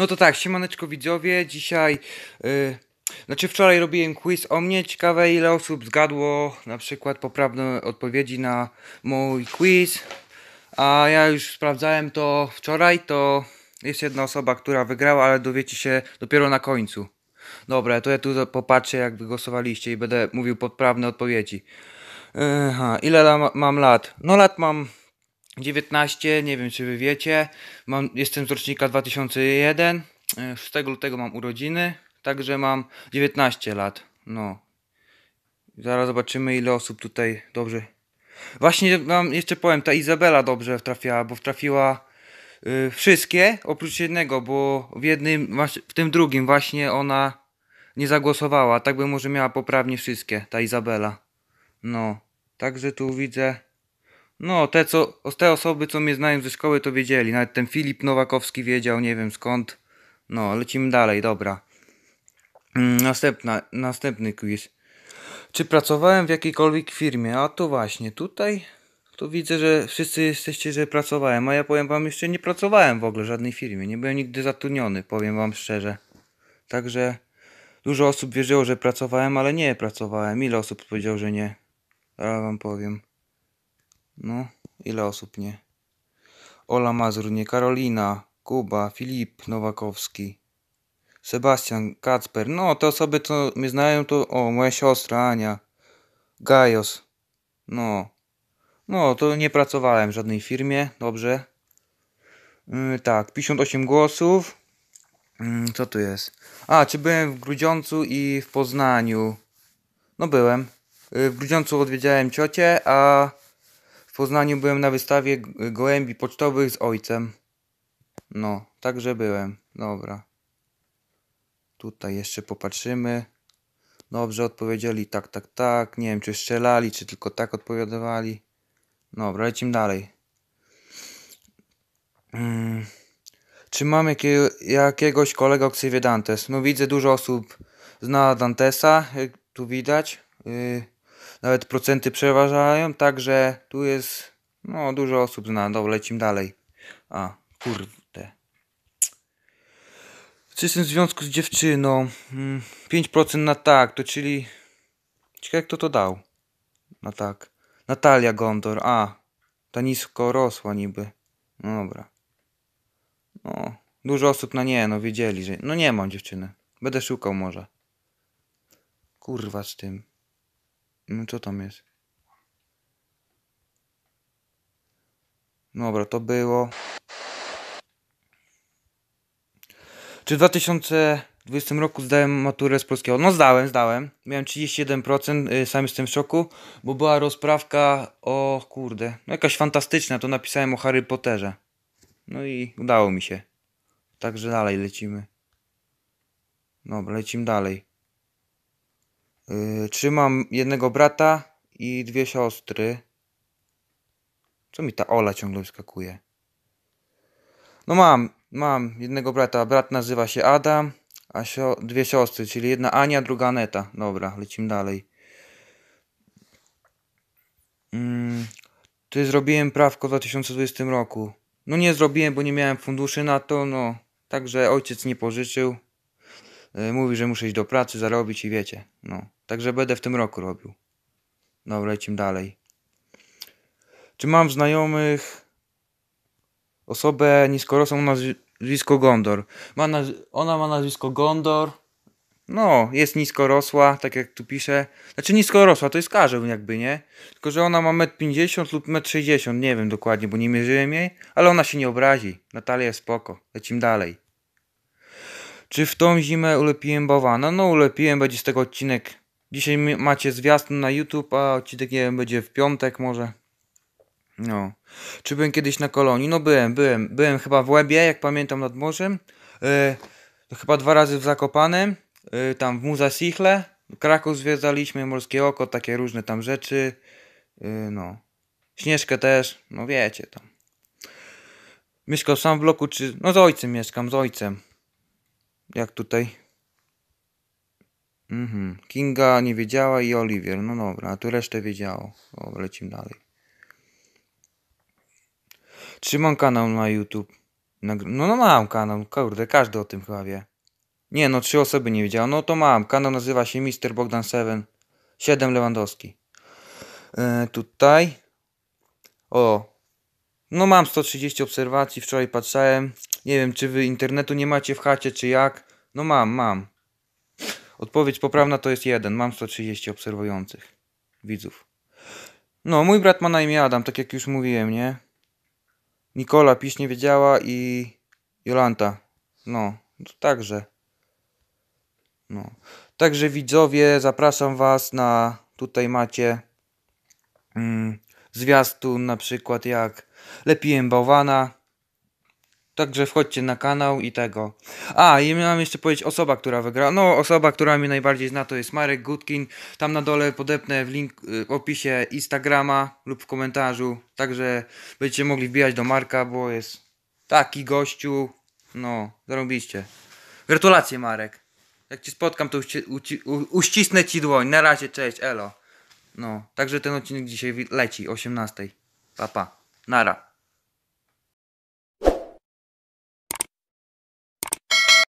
No to tak, siemaneczko widzowie, dzisiaj, yy, znaczy wczoraj robiłem quiz o mnie, ciekawe ile osób zgadło na przykład poprawne odpowiedzi na mój quiz, a ja już sprawdzałem to wczoraj, to jest jedna osoba, która wygrała, ale dowiecie się dopiero na końcu. Dobra, to ja tu popatrzę jak wy głosowaliście i będę mówił poprawne odpowiedzi. Ile mam lat? No lat mam 19, nie wiem czy wy wiecie. Mam, jestem z rocznika 2001. e, 6 lutego mam urodziny, także mam 19 lat. No. Zaraz zobaczymy ile osób tutaj dobrze. Właśnie wam jeszcze powiem, ta Izabela dobrze trafiała, bo trafiła y, wszystkie oprócz jednego, bo w jednym, w tym drugim właśnie ona nie zagłosowała. Tak by może miała poprawnie wszystkie, ta Izabela. No. Także tu widzę. No, te, co, te osoby, co mnie znają ze szkoły, to wiedzieli. Nawet ten Filip Nowakowski wiedział, nie wiem skąd. No, lecimy dalej, dobra. Mm, Następna, następny quiz. Czy pracowałem w jakiejkolwiek firmie? A to właśnie, tutaj to widzę, że wszyscy jesteście, że pracowałem, a ja powiem wam, jeszcze nie pracowałem w ogóle w żadnej firmie. Nie byłem nigdy zatrudniony, powiem wam szczerze. Także dużo osób wierzyło, że pracowałem, ale nie pracowałem. Ile osób powiedział, że nie? Zaraz wam powiem. No, ile osób nie? Ola Mazur, nie. Karolina, Kuba, Filip Nowakowski, Sebastian, Kacper. No, te osoby, co mnie znają, to o, moja siostra Ania, Gajos. No, no, to nie pracowałem w żadnej firmie, dobrze. Yy, tak, 58 głosów. Yy, co tu jest? A, czy byłem w Grudziądzu i w Poznaniu? No, byłem. Yy, w Grudziądzu odwiedziałem ciocię, a Poznaniu byłem na wystawie gołębi pocztowych z ojcem. No, także byłem. Dobra. Tutaj jeszcze popatrzymy. Dobrze odpowiedzieli tak, tak, tak. Nie wiem, czy strzelali, czy tylko tak odpowiadali. Dobra, lecimy dalej. Mm. Czy mam jakie, jakiegoś kolegę ksywie Dantes? No widzę, dużo osób zna Dantesa, jak tu widać. Yy, nawet procenty przeważają, także tu jest, no dużo osób zna. Dobra, lecimy dalej. A, kurde. Czy jestem w związku z dziewczyną? Mm, 5% na tak, to czyli... Ciekawe kto to dał. Na tak. Natalia Gondor, a. Ta nisko rosła niby. No dobra. No, dużo osób na nie, no wiedzieli, że... No nie mam dziewczyny. Będę szukał może. Kurwa z tym. No co tam jest? Dobra, to było. Czy w 2020 roku zdałem maturę z polskiego? No zdałem, zdałem. Miałem 31%, y, sam jestem w szoku, bo była rozprawka o kurde, no jakaś fantastyczna, to napisałem o Harry Potterze. No i udało mi się. Także dalej lecimy. Dobra, lecimy dalej. Yy, trzymam jednego brata i dwie siostry. Co mi ta Ola ciągle wyskakuje? No mam, mam jednego brata. Brat nazywa się Adam, a sio dwie siostry, czyli jedna Ania, druga Aneta. Dobra, lecimy dalej. Mm, ty zrobiłem prawko w 2020 roku. No nie zrobiłem, bo nie miałem funduszy na to, no. Także ojciec nie pożyczył. Yy, mówi, że muszę iść do pracy, zarobić i wiecie. No. Także będę w tym roku robił. Dobra, lecimy dalej. Czy mam znajomych osobę niskorosłą nazwisko Gondor? Ma naz- ona ma nazwisko Gondor. No, jest niskorosła, tak jak tu pisze. Znaczy niskorosła, to jest karzeł jakby, nie? Tylko, że ona ma 1,50 m lub 1,60 m, nie wiem dokładnie, bo nie mierzyłem jej. Ale ona się nie obrazi. Natalia jest spoko. Lecimy dalej. Czy w tą zimę ulepiłem bałwana? No ulepiłem, będzie z tego odcinek. Dzisiaj macie zwiastun na YouTube, a odcinek nie wiem, będzie w piątek może. No. Czy byłem kiedyś na kolonii? No byłem, byłem. Byłem chyba w Łebie, jak pamiętam, nad morzem. Yy, chyba dwa razy w Zakopanem. Yy, tam w Muza Sichle. Kraków zwiedzaliśmy, Morskie Oko, takie różne tam rzeczy. Yy, no. Śnieżkę też, no wiecie tam. Mieszkał sam w bloku, czy... No z ojcem mieszkam, z ojcem. Jak tutaj? Mhm. Kinga nie wiedziała i Oliwier. No dobra, a tu resztę wiedziało. Dobra, lecimy dalej. Trzymam kanał na YouTube. No, no mam kanał, kurde, każdy o tym chyba wie. Nie, no trzy osoby nie wiedziały. No to mam. Kanał nazywa się Mr. Bogdan 7. 7 Lewandowski. E, tutaj. O. No mam 130 obserwacji, wczoraj patrzałem. Nie wiem, czy wy internetu nie macie w chacie, czy jak. No mam, mam. Odpowiedź poprawna to jest jeden. Mam 130 obserwujących widzów. No, mój brat ma na imię Adam, tak jak już mówiłem, nie? Nikola piś nie wiedziała i Jolanta. No, to także. No. Także widzowie, zapraszam was na tutaj macie mm, zwiastun na przykład jak lepiłem bałwana. Także wchodźcie na kanał i tego. A, i miałem jeszcze powiedzieć osoba, która wygrała. No, osoba, która mnie najbardziej zna to jest Marek Gutkin. Tam na dole podepnę w link y, w opisie Instagrama lub w komentarzu. Także będziecie mogli wbijać do Marka, bo jest taki gościu. No, zarobiście. Gratulacje Marek. Jak cię spotkam, to uścisnę ci dłoń. Na razie, cześć, elo. No, także ten odcinek dzisiaj leci, 18. Pa, pa. Nara.